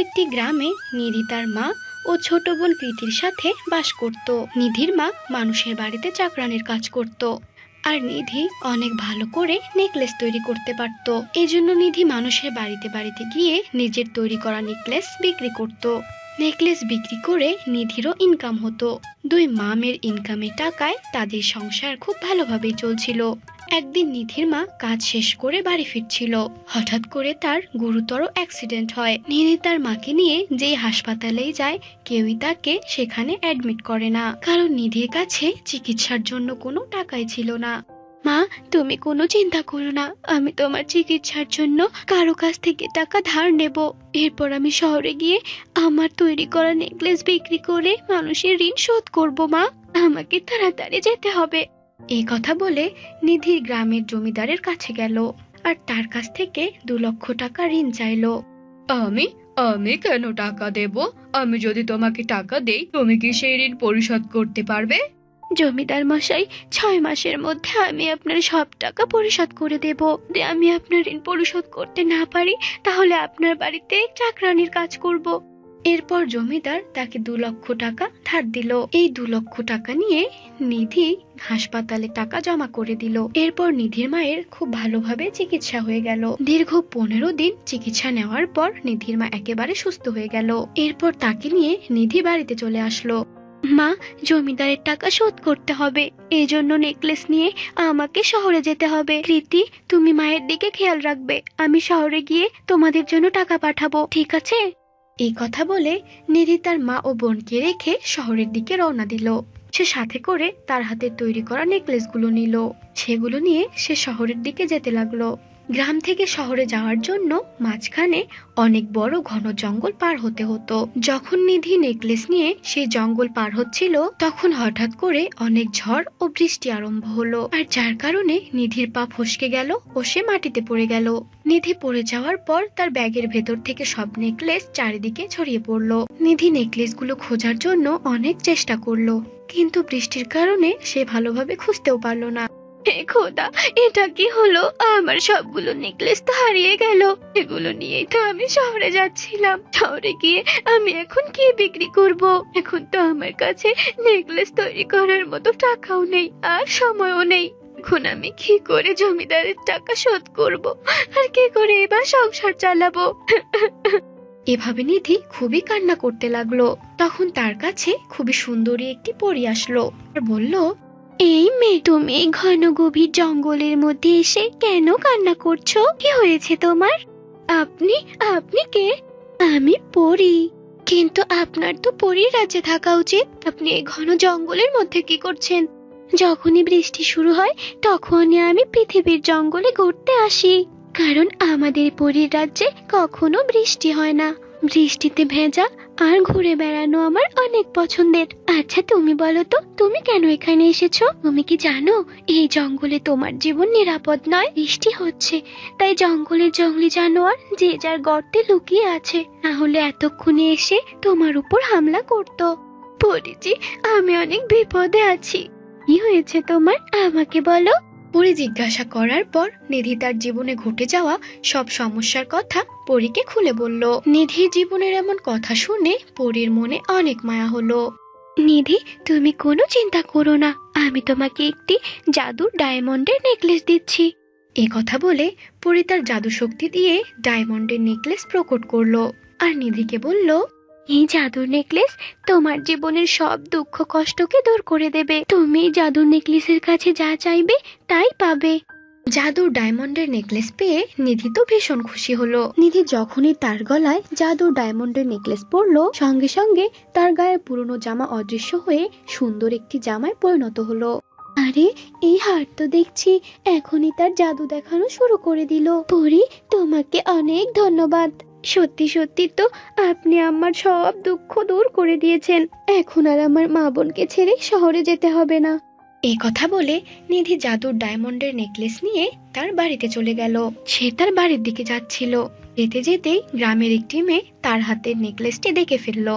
একটি গ্রামে নিধি তার মা ও ছোট বোন কৃতির সাথে বাস করত। নিধির মা মানুষের বাড়িতে চাকরানির কাজ করত। আর নিধি অনেক ভালো করে নেকলেস তৈরি করতে পারত। এজন্য নিধি মানুষের বাড়িতে বাড়িতে গিয়ে নিজের তৈরি করা নেকলেস বিক্রি করত। নেকলেস বিক্রি করে নিধিরও ইনকাম হতো। দুই মামের ইনকামের টাকায় তাদের সংসার খুব ভালোভাবেই চলছিল। একদিন নিধির মা কাজ শেষ করে বাড়ি ফিরছিল। হঠাৎ করে তার গুরুতর অ্যাক্সিডেন্ট হয়। নিধি তার মাকে নিয়ে যেই হাসপাতালেই যায়, কেউই তাকে সেখানে অ্যাডমিট করে না। কারণ নিধির কাছে চিকিৎসার জন্য কোনো টাকাই ছিল না। মা, তুমি কোনো চিন্তা করো না। আমি তোমার চিকিৎসার জন্য কারও কাছ থেকে টাকা ধার নেব। এরপর আমি শহরে গিয়ে আমার তৈরি করা নেকলেস বিক্রি করে মানুষের ঋণ শোধ করব, মা। আমাকে তাড়াতাড়ি যেতে হবে। এই কথা বলে নিধি গ্রামের জমিদারের কাছে গেল আর তার কাছ থেকে দু লক্ষ টাকা ঋণ চাইলো। আমি? আমি কেন টাকা দেব? আমি যদি তোমাকে টাকা দেই তুমি কি সেই ঋণ পরিশোধ করতে পারবে? জমিদার মশাই ছয় মাসের মধ্যে আমি আপনার সব টাকা পরিশোধ করে দেব। আমি আপনার ঋণ পরিশোধ করতে না পারি তাহলে আপনার বাড়িতে চাকরানির কাজ করব। এরপর জমিদার তাকে দু লক্ষ টাকা ধার দিল। এই দু লক্ষ টাকা নিয়ে নিধি হাসপাতালে টাকা জমা করে দিল। এরপর নিধির মায়ের খুব ভালোভাবে চিকিৎসা হয়ে গেল। দীর্ঘ পনেরো দিন চিকিৎসা নেওয়ার পর নিধির মা একেবারে সুস্থ হয়ে গেল। এরপর তাকে নিয়ে নিধি বাড়িতে চলে আসলো। মা, জমিদারের টাকা শোধ করতে হবে। এই জন্য নেকলেস নিয়ে আমাকে শহরে যেতে হবে। কৃতি তুমি মায়ের দিকে খেয়াল রাখবে। আমি শহরে গিয়ে তোমাদের জন্য টাকা পাঠাবো, ঠিক আছে? এই কথা বলে নিধি তার মা ও বোনকে রেখে শহরের দিকে রওনা দিল। সে সাথে করে তার হাতে তৈরি করা নেকলেসগুলো নিল। সেগুলো নিয়ে সে শহরের দিকে যেতে লাগল। গ্রাম থেকে শহরে যাওয়ার জন্য মাঝখানে অনেক বড় ঘন জঙ্গল পার হতে হতো। যখন নিধি নেকলেস নিয়ে সেই জঙ্গল পার হচ্ছিল, তখন হঠাৎ করে অনেক ঝড় ও বৃষ্টি আরম্ভ হলো। আর যার কারণে নিধির পা ফসকে গেল ও সে মাটিতে পড়ে গেল। নিধি পড়ে যাওয়ার পর তার ব্যাগের ভেতর থেকে সব নেকলেস চারিদিকে ছড়িয়ে পড়ল। নিধি নেকলেসগুলো খোঁজার জন্য অনেক চেষ্টা করল, কিন্তু বৃষ্টির কারণে সে ভালোভাবে খুঁজতেও পারল না। হে খোদা এটা কি হলো? আমার সবগুলো নেকলেস তো হারিয়ে গেল। এগুলো নিয়েই তো আমি শহরে যাচ্ছিলাম। শহরে গিয়ে আমি এখন কি বিক্রি করব? এখন তো আমার কাছে নেকলেস তৈরি করার মতো টাকাও নেই, আর সময়ও নেই। এখন আমি কি করে জমিদারের টাকা শোধ করব? আর কি করে এবার সংসার চালাবো? এভাবে নিধি খুবই কান্না করতে লাগল। তখন তার কাছে খুবই সুন্দরী একটি পরী আসলো। আর বলল এই মেয়ে তুমি ঘন গভীর জঙ্গলের মধ্যে এসে কেন কান্না করছ? কি হয়েছে তোমার? আপনি আপনি কে? আমি পড়ি কিন্তু আপনার তো পরীর রাজ্যে থাকা উচিত। আপনি এই ঘন জঙ্গলের মধ্যে কি করছেন? যখনই বৃষ্টি শুরু হয়, তখনই আমি পৃথিবীর জঙ্গলে ঘুরতে আসি। কারণ আমাদের পরীর রাজ্যে কখনো বৃষ্টি হয় না। বৃষ্টিতে ভেজা আর ঘুরে বেড়ানো আমার অনেক পছন্দের। আচ্ছা তুমি বলো তো, তুমি কেন এখানে এসেছ? তুমি কি জানো, এই জঙ্গলে তোমার জীবন নিরাপদ নয়, বৃষ্টি হচ্ছে। তাই জঙ্গলের জঙ্গলি জানোয়ার, যে যার গর্তে লুকিয়ে আছে না হলে এতক্ষণে এসে তোমার উপর হামলা করতো। পরিজি আমি অনেক বিপদে আছি। কি হয়েছে তোমার? আমাকে বলো। পরি জিজ্ঞাসা করার পর নিধি তার জীবনে ঘটে যাওয়া সব সমস্যার কথা পরীকে খুলে বলল নিধির জীবনের এমন কথা শুনে পরীর মনে অনেক মায়া হলো। নিধি তুমি কোনো চিন্তা করো না আমি তোমাকে একটি জাদুর ডায়মন্ডের নেকলেস দিচ্ছি। এ কথা বলে পরি তার জাদু শক্তি দিয়ে ডায়মন্ডের নেকলেস প্রকট করল। আর নিধিকে বলল এই জাদুর নেকলেস তোমার জীবনের সব দুঃখ কষ্টকে দূর করে দেবে। তুমি জাদুর নেকলেসের কাছে যা চাইবে, তাই পাবে। জাদুর ডায়মন্ডের নেকলেস পেয়ে নিধি তো ভীষণ খুশি হলো। নিধি যখনই তার গলায় জাদুর ডায়মন্ডের নেকলেস পরলো, সঙ্গে সঙ্গে তার গায়ে পুরনো জামা অদৃশ্য হয়ে সুন্দর একটি জামায় পরিণত হলো। আরে, এই হার তো দেখছি, এখনই তার জাদু দেখানো শুরু করে দিল। পরি, তোমাকে অনেক ধন্যবাদ। সত্যি সত্যি তো আপনি আমার সব দুঃখ দূর করে দিয়েছেন। এখন আর আমার মা বোনকে ছেড়ে শহরে যেতে হবে না। এই কথা বলে নিধি জাদুর ডায়মন্ডের নেকলেস নিয়ে তার বাড়িতে চলে গেল। সে তার বাড়ির দিকে যাচ্ছিল। যেতে, যেতেই গ্রামের একটি মেয়ে তার হাতের নেকলেসটি দেখে ফেলল।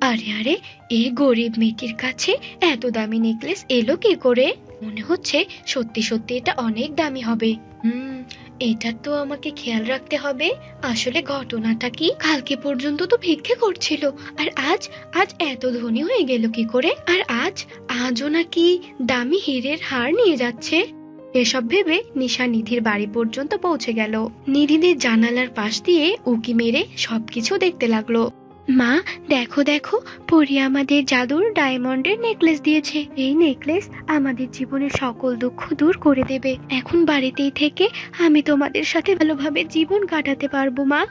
আরে আরে, এই গরিব মেয়েটির কাছে এত দামি নেকলেস এলো কি করে? মনে হচ্ছে সত্যি সত্যি এটা অনেক দামি হবে। হুম এটার তো আমাকে খেয়াল রাখতে হবে। আসলে ঘটনাটা কি? কালকে পর্যন্ত তো ভিক্ষে করছিল। আর আজ আজ এত ধনী হয়ে গেল কি করে? আর আজ, আজও নাকি দামি হীরের হার নিয়ে যাচ্ছে? এসব ভেবে নিশা নিধির বাড়ি পর্যন্ত পৌঁছে গেল। নিধিদের জানালার পাশ দিয়ে উকি মেরে সবকিছু দেখতে লাগল। মা, দেখো দেখো, পরি আমাদের জাদুর ডায়মন্ডের নেকলেস দিয়েছে। এই নেকলেস আমাদের জীবনের সকল দুঃখ দূর করে দেবে। এখন বাড়িতেই থেকে আমি তোমাদের সাথে ভালোভাবে জীবন কাটাতে পারব, মা।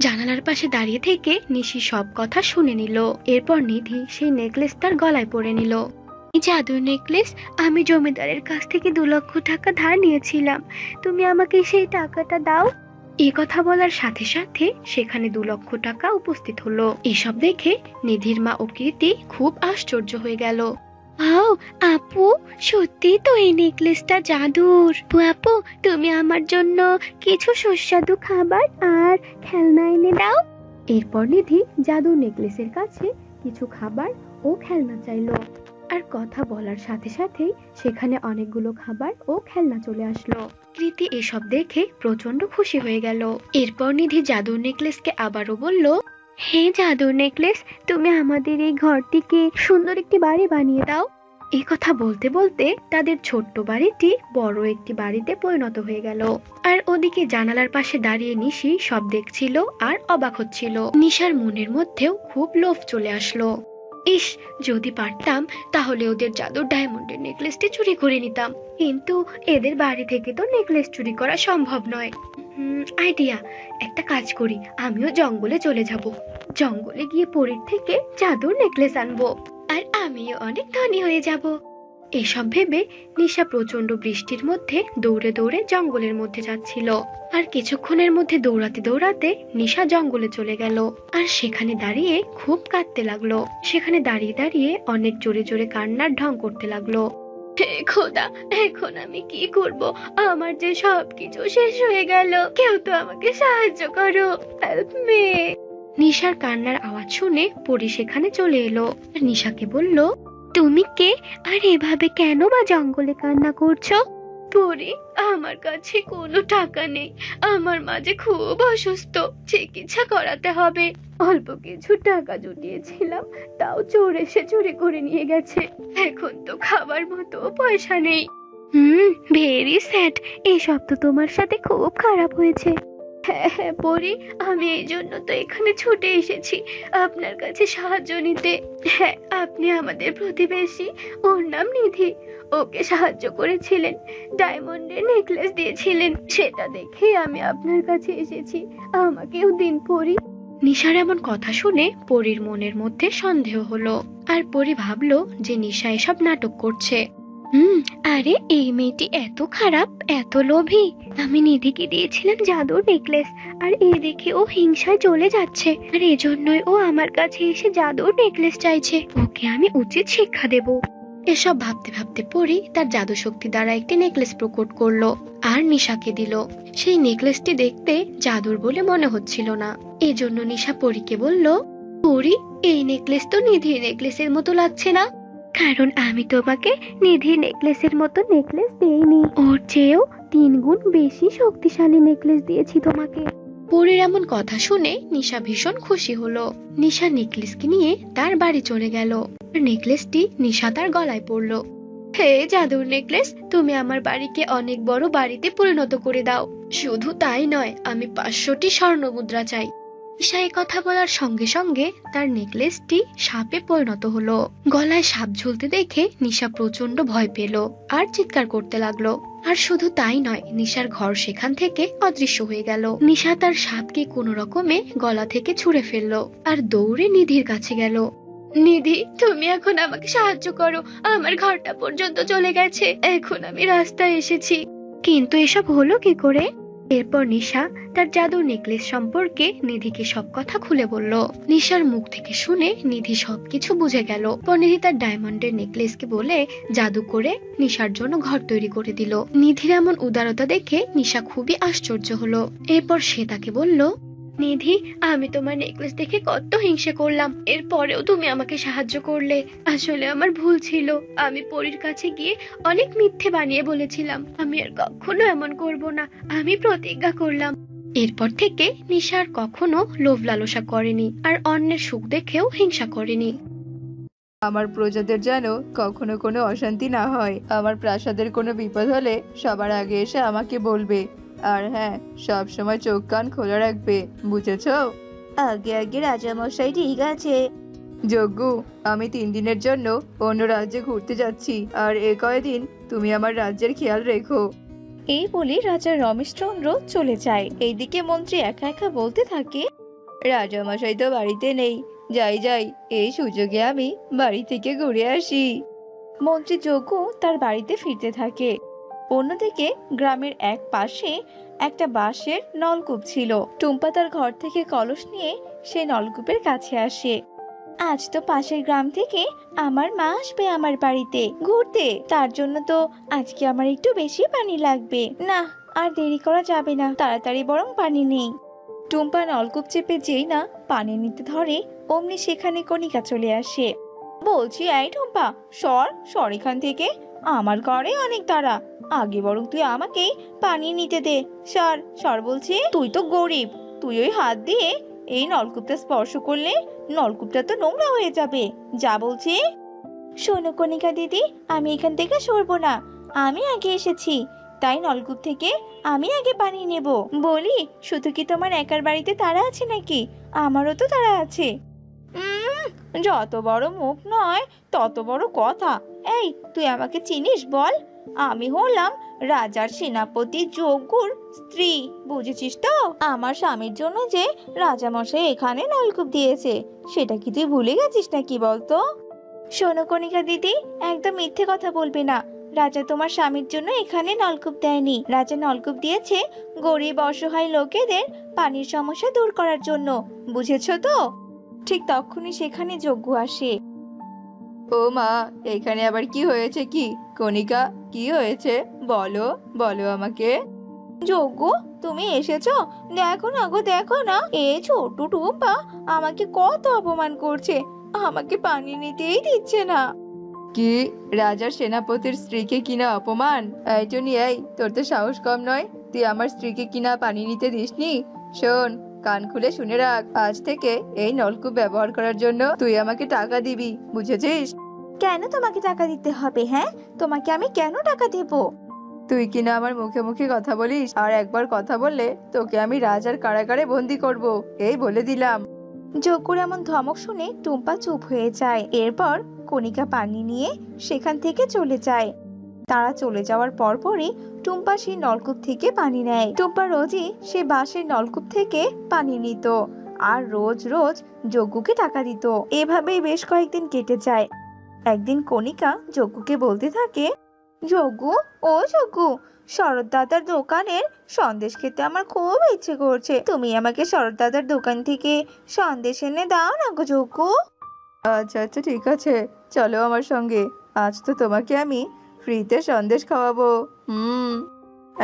জানালার পাশে দাঁড়িয়ে থেকে নিশি সব কথা শুনে নিল। এরপর নিধি সেই নেকলেস তার গলায় পরে নিল। এই জাদুর নেকলেস আমি জমিদারের কাছ থেকে দু লক্ষ টাকা ধার নিয়েছিলাম। তুমি আমাকে সেই টাকাটা দাও এই কথা বলার সাথে সাথে সেখানে দু লক্ষ টাকা উপস্থিত হলো। এসব দেখে নিধির মা ও কীর্তি খুব আশ্চর্য হয়ে গেল। আও আপু সত্যি তো এই নেকলেসটা জাদুর। আপু, আপু তুমি আমার জন্য কিছু সুস্বাদু খাবার আর খেলনা এনে দাও। এরপর নিধি জাদুর নেকলেসের কাছে কিছু খাবার ও খেলনা চাইলো। আর কথা বলার সাথে সাথেই সেখানে অনেকগুলো খাবার ও খেলনা চলে আসলো। কৃতি এসব দেখে প্রচণ্ড খুশি হয়ে গেল। এরপর নিধি জাদুর নেকলেসকে আবারও বলল, হে জাদুর নেকলেস, তুমি আমাদের এই ঘরটিকে সুন্দর একটি বাড়ি বানিয়ে দাও। এই কথা বলতে বলতে তাদের ছোট্ট বাড়িটি বড় একটি বাড়িতে পরিণত হয়ে গেল। আর ওদিকে জানালার পাশে দাঁড়িয়ে নিশি সব দেখছিল আর অবাক হচ্ছিল। নিশার মনের মধ্যেও খুব লোভ চলে আসলো। ইস, যদি পারতাম, তাহলে ওদের জাদুর ডায়মন্ডের নেকলেসটি চুরি করে নিতাম। কিন্তু এদের বাড়ি থেকে তো নেকলেস চুরি করা সম্ভব নয়। আইডিয়া একটা কাজ করি, আমিও জঙ্গলে চলে যাব। জঙ্গলে গিয়ে পরীর থেকে জাদুর নেকলেস আনব। আর আমিও অনেক ধনী হয়ে যাব। এসব ভেবে নিশা প্রচণ্ড বৃষ্টির মধ্যে দৌড়ে দৌড়ে জঙ্গলের মধ্যে যাচ্ছিল। আর কিছুক্ষণের মধ্যে দৌড়াতে দৌড়াতে নিশা জঙ্গলে চলে গেল। আর সেখানে দাঁড়িয়ে খুব কাঁদতে লাগল। সেখানে দাঁড়িয়ে দাঁড়িয়ে অনেক জোরে জোরে কান্নার ঢং করতে লাগল। খোদা, এখন আমি কি করব? আমার যে সবকিছু শেষ হয়ে গেল। কেউ তো আমাকে সাহায্য করো। নিশার কান্নার আওয়াজ শুনে পরি সেখানে চলে এলো। নিশাকে বলল তুমি কে? আর এভাবে কেন বা জঙ্গলে কান্না করছ? পরি আমার কাছে কোনো টাকা নেই। আমার মাঝে খুব অসুস্থ চিকিৎসা করাতে হবে। অল্প কিছু টাকা জুটিয়েছিলাম তাও চোর এসে চুরি করে নিয়ে গেছে। এখন তো খাবার মতো পয়সা নেই। হুম ভেরি স্যাড এসব তো তোমার সাথে খুব খারাপ হয়েছে। হ্যাঁ হ্যাঁ পরি, আমি এই জন্য তো এখানে ছুটে এসেছি। আপনার কাছে সাহায্য নিতে। হ্যাঁ আপনি আমাদের প্রতিবেশী। ওর নাম নিধি। ওকে সাহায্য করেছিলেন। ডায়মন্ডের নেকলেস দিয়েছিলেন। সেটা দেখে আমি আপনার কাছে এসেছি। আমাকেও দিন, পরি। নিশার এমন কথা শুনে পরীর মনের মধ্যে সন্দেহ হলো। আর পরি ভাবলো যে নিশা এসব নাটক করছে। হুম, আরে এই মেয়েটি এত খারাপ, এত লোভী। আমি নিধিকে দিয়েছিলাম জাদুর নেকলেস, আর এ দেখে ও হিংসায় চলে যাচ্ছে। আর এজন্যই ও আমার কাছে এসে জাদুর নেকলেস চাইছে। ওকে আমি উচিত শিক্ষা দেব। এসব ভাবতে ভাবতে পরি তার জাদু শক্তি দ্বারা একটি নেকলেস প্রকট করল, আর নিশাকে দিল। সেই নেকলেসটি দেখতে জাদুর বলে মনে হচ্ছিল না। এজন্য নিশা পরীকে বলল, পরি, এই নেকলেস তো নিধির নেকলেসের মতো লাগছে না। কারণ আমি তোমাকে নিধি নেকলেসের মতো নেকলেস দেইনি। ওর চেয়েও তিন গুণ বেশি শক্তিশালী নেকলেস দিয়েছি তোমাকে। পরীর এমন কথা শুনে নিশা ভীষণ খুশি হলো। নিশা নেকলেসকে নিয়ে তার বাড়ি চলে গেল। নেকলেসটি নিশা তার গলায় পড়ল। হে জাদুর নেকলেস, তুমি আমার বাড়িকে অনেক বড় বাড়িতে পরিণত করে দাও। শুধু তাই নয়, আমি পাঁচশোটি স্বর্ণ মুদ্রা চাই। ঈশা কথা বলার সঙ্গে সঙ্গে তার নেকলেসটি সাপে পরিণত হলো। গলায় সাপ ঝুলতে দেখে নিশা প্রচণ্ড ভয় পেল আর চিৎকার করতে লাগল। আর শুধু তাই নয়, নিশার ঘর সেখান থেকে অদৃশ্য হয়ে গেল। নিশা তার সাপকে কোনো রকমে গলা থেকে ছুঁড়ে ফেলল আর দৌড়ে নিধির কাছে গেল। নিধি, তুমি এখন আমাকে সাহায্য করো। আমার ঘরটা পর্যন্ত চলে গেছে। এখন আমি রাস্তায় এসেছি। কিন্তু এসব হলো কি করে? এরপর নিশা তার জাদু নেকলেস সম্পর্কে নিধিকে সব কথা খুলে বলল। নিশার মুখ থেকে শুনে নিধি সব কিছু বুঝে গেল। পর নিধি তার ডায়মন্ডের নেকলেসকে বলে জাদু করে নিশার জন্য ঘর তৈরি করে দিল। নিধির এমন উদারতা দেখে নিশা খুবই আশ্চর্য হলো। এরপর সে তাকে বলল নিধি, আমি তোমার নেকলেস দেখে কত হিংসে করলাম। এরপরেও তুমি আমাকে সাহায্য করলে। আসলে আমার ভুল ছিল। আমি পরীর কাছে গিয়ে অনেক মিথ্যে বানিয়ে বলেছিলাম। আমি আর কখনো এমন করব না। আমি প্রতিজ্ঞা করলাম। এরপর থেকে নিশার কখনো লোভ লালসা করেনি আর অন্যের সুখ দেখেও হিংসা করেনি। আমার প্রজাদের যেন কখনো কোনো অশান্তি না হয়। আমার প্রাসাদের কোনো বিপদ হলে সবার আগে এসে আমাকে বলবে। আর হ্যাঁ সব সময় চোখ কান খোলা রাখবে বুঝেছ? আগে আগে রাজামশাই ঠিক আছে। যজ্ঞ আমি তিন দিনের জন্য অন্য রাজ্যে ঘুরতে যাচ্ছি আর এ কয়দিন তুমি আমার রাজ্যের খেয়াল রেখো। এই বলে রাজা রমেশচন্দ্র চলে যায়। এইদিকে মন্ত্রী একা একা বলতে থাকে রাজামশাই তো বাড়িতে নেই। যাই যাই এই সুযোগে আমি বাড়ি থেকে ঘুরে আসি। মন্ত্রী যজ্ঞ তার বাড়িতে ফিরতে থাকে। অন্যদিকে গ্রামের এক পাশে একটা বাঁশের নলকূপ ছিল। টুম্পা তার ঘর থেকে কলস নিয়ে সেই নলকূপের কাছে আসে। আজ তো পাশের গ্রাম থেকে আমার মা আসবে আমার বাড়িতে, ঘুরতে। তার জন্য তো আজকে আমার একটু বেশি পানি লাগবে। না, আর দেরি করা যাবে না, তাড়াতাড়ি বরং পানি নেই। টুম্পা নলকূপ চেপে যেই না পানি নিতে ধরে, অমনি সেখানে কণিকা চলে আসে। বলছি, এই টুম্পা, সর সর এখান থেকে। আমার ঘরে অনেক তারা। আগে বরং তুই আমাকেই পানি নিতে দে। সর সর বলছি। তুই তো গরিব। তুই ওই হাত দিয়ে এই নলকূপটা স্পর্শ করলে নলকূপটা তো নোংরা হয়ে যাবে। যা বলছি। শোনো কণিকা দিদি, আমি এখান থেকে সরবো না। আমি আগে এসেছি। তাই নলকূপ থেকে আমি আগে পানি নেব। বলি, শুধু কি তোমার একার বাড়িতে তারা আছে নাকি? আমারও তো তারা আছে। যত বড় মুখ নয়, তত বড় কথা। এই, তুই আমাকে চিনিস বল? আমি হলাম রাজার সেনাপতি যজ্ঞর স্ত্রী, বুঝেছিস তো? আমার স্বামীর জন্য যে রাজামশাই এখানে নলকূপ দিয়েছে, সেটা কি তুই ভুলে গেছিস নাকি বলতো? শোনো কণিকা দিদি, একদম মিথ্যে কথা বলবে না। রাজা তোমার স্বামীর জন্য এখানে নলকূপ দেয়নি। রাজা নলকূপ দিয়েছে গরিব, অসহায় লোকেদের পানির সমস্যা দূর করার জন্য, বুঝেছ তো? ঠিক তখনই সেখানে যজ্ঞ আসে। ও মা এখানে আবার কি হয়েছে কি? কণিকা কি হয়েছে? বলো বলো আমাকে। যজ্ঞ তুমি এসেছ? দেখো না গো দেখো না। এ ছোট টুম্পা আমাকে কত অপমান করছে। আমাকে পানি নিতেই দিচ্ছে না। কি? রাজার সেনাপতির স্ত্রীকে কিনা অপমান? এই এই তোর তো সাহস কম নয়। তুই আমার স্ত্রীকে কিনা পানি নিতে দিসনি? শোন কান খুলে শুনে রাখ। আজ থেকে এই নলকূপ ব্যবহার করার জন্য তুই আমাকে টাকা দিবি বুঝেছিস? কেন তোমাকে টাকা দিতে হবে হ্যাঁ? তোমাকে আমি কেন টাকা দেব? তুই কিনা আমার মুখে মুখে কথা বলিস? আর একবার কথা বললে তোকে আমি রাজার কারাগারে বন্দি করব এই বলে দিলাম। যজ্ঞর এমন ধমক শুনে টুম্পা চুপ হয়ে যায়। এরপর কণিকা পানি নিয়ে সেখান থেকে চলে যায়। তারা চলে যাওয়ার পরপরই টুম্পা সেই নলকূপ থেকে পানি নেয়। টুম্পা রোজই সে বাঁশের নলকূপ থেকে পানি নিত আর রোজ রোজ যজ্ঞকে টাকা দিত। এভাবেই বেশ কয়েকদিন কেটে যায়। একদিন কণিকা যজ্ঞকে বলতে থাকে, যজ্ঞ, ও যজ্ঞ শরৎ দাদার দোকানের সন্দেশ খেতে আমার খুব ইচ্ছে করছে। তুমি আমাকে শরৎ দাদার দোকান থেকে সন্দেশ এনে দাও না গো যজ্ঞ। আচ্ছা আচ্ছা ঠিক আছে। চলো আমার সঙ্গে। আজ তো তোমাকে আমি ফ্রিতে সন্দেশ খাওয়াবো। হুম।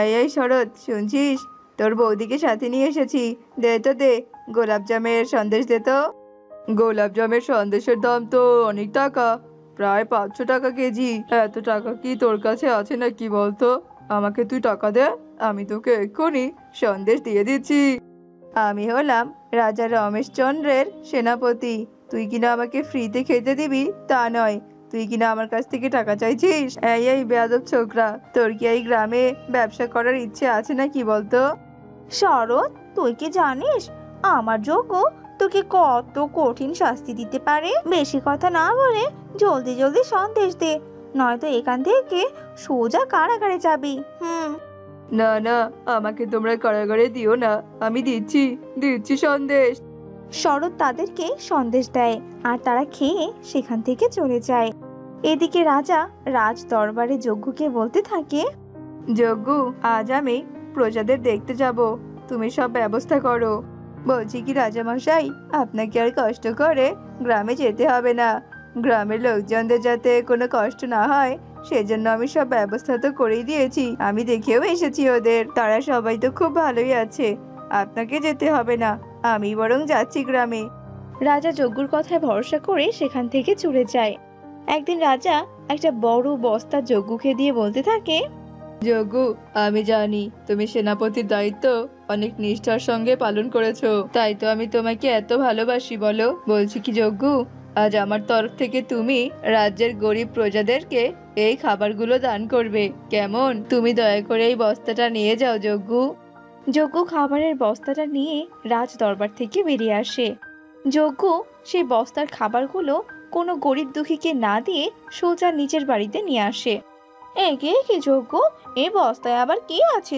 এই এই শরৎ, শুনছিস? তোর বৌদিকে সাথে নিয়ে এসেছি। দে তো দে, গোলাপ জামের সন্দেশ দে তো। গোলাপ জামের সন্দেশের দাম তো অনেক টাকা। প্রায় পাঁচশো টাকা কেজি। এত টাকা কি তোর কাছে আছে না কি বলতো? আমাকে তুই টাকা দে, আমি তোকে এক্ষুনি সন্দেশ দিয়ে দিচ্ছি। আমি হলাম রাজা রমেশচন্দ্রের সেনাপতি। তুই কিনা আমাকে ফ্রিতে খেতে দিবি? তা নয়। তুই কিনা আমার কাছ থেকে টাকা চাইছিস? এই এই বেয়াদব ছোকরা তোর কি এই গ্রামে ব্যবসা করার ইচ্ছে আছে না কি বলতো? শরৎ তুই কি জানিস? আমার যোগ্য তোকে কত কঠিন শাস্তি দিতে পারে? বেশি কথা না বলে জলদি জলদি সন্দেশ দে নয়তো এখান থেকে সোজা কারাগারে যাবি। হুম। না না আমাকে তোমরা কারাগারে দিও না আমি দিচ্ছি দিচ্ছি সন্দেশ। শরৎ তাদেরকে সন্দেশ দেয় আর তারা খেয়ে সেখান থেকে চলে যায়। এদিকে রাজা রাজ দরবারে যজ্ঞকে বলতে থাকে যজ্ঞ আজ আমি প্রজাদের দেখতে যাব। তুমি সব ব্যবস্থা করো। বলছি কি রাজামশাই আপনাকে আর কষ্ট করে গ্রামে যেতে হবে না। গ্রামের লোকজনদের যাতে কোনো কষ্ট না হয় সেজন্য আমি সব ব্যবস্থা তো করেই দিয়েছি। আমি দেখেও এসেছি ওদের। তারা সবাই তো খুব ভালোই আছে। আপনাকে যেতে হবে না। আমি বরং যাচ্ছি গ্রামে। রাজা যজ্ঞর কথায় ভরসা করে সেখান থেকে চলে যায়। একদিন রাজা একটা বড় বস্তা যজ্ঞকে দিয়ে বলতে থাকে যজ্ঞ আমি জানি তুমি সেনাপতির দায়িত্ব অনেক নিষ্ঠার সঙ্গে পালন করেছ তাই তো আমি তোমাকে এত ভালোবাসি বলো। বলছি কি যজ্ঞ আজ আমার তরফ থেকে তুমি রাজ্যের গরিব প্রজাদেরকে এই খাবারগুলো দান করবে। কেমন? তুমি দয়া করে এই বস্তাটা নিয়ে যাও যজ্ঞ। যজ্ঞ খাবারের বস্তাটা নিয়ে রাজ দরবার থেকে বেরিয়ে আসে। যজ্ঞ সেই বস্তার খাবারগুলো কোনো গরিব দুঃখীকে না দিয়ে সোজা নিজের বাড়িতে নিয়ে আসে একে কি যোগ্য এ বস্তায় আবার কে আছে?